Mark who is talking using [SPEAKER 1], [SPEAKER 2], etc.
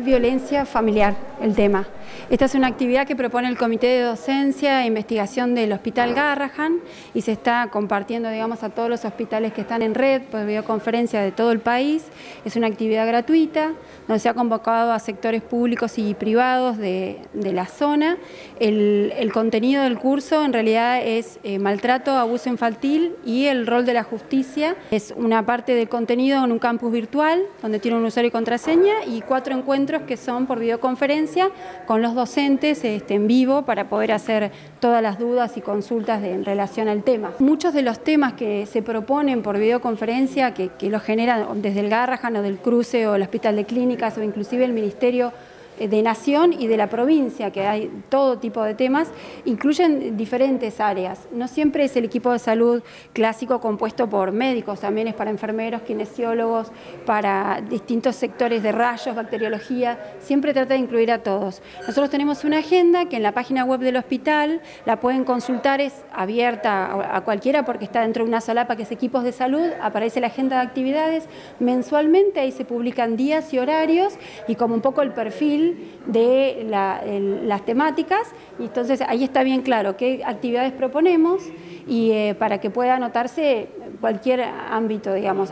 [SPEAKER 1] violencia familiar el tema. Esta es una actividad que propone el Comité de Docencia e Investigación del Hospital Garrahan y se está compartiendo digamos, a todos los hospitales que están en red por videoconferencia de todo el país. Es una actividad gratuita donde se ha convocado a sectores públicos y privados de, la zona. El, contenido del curso en realidad es eh, maltrato, abuso infantil y el rol de la justicia. Es una parte del contenido en un campus virtual donde tiene un usuario y contraseña y cuatro encuentros que son por videoconferencia con los docentes este, en vivo para poder hacer todas las dudas y consultas en relación al tema. Muchos de los temas que se proponen por videoconferencia, que, que los generan desde el Garrahan o del Cruce o el Hospital de Clínicas o inclusive el Ministerio de nación y de la provincia, que hay todo tipo de temas, incluyen diferentes áreas. No siempre es el equipo de salud clásico compuesto por médicos, también es para enfermeros, kinesiólogos, para distintos sectores de rayos, bacteriología, siempre trata de incluir a todos. Nosotros tenemos una agenda que en la página web del hospital la pueden consultar, es abierta a cualquiera porque está dentro de una solapa que es equipos de salud, aparece la agenda de actividades, mensualmente ahí se publican días y horarios y como un poco el perfil de las temáticas y entonces ahí está bien claro qué actividades proponemos y eh, para que pueda anotarse cualquier ámbito, digamos.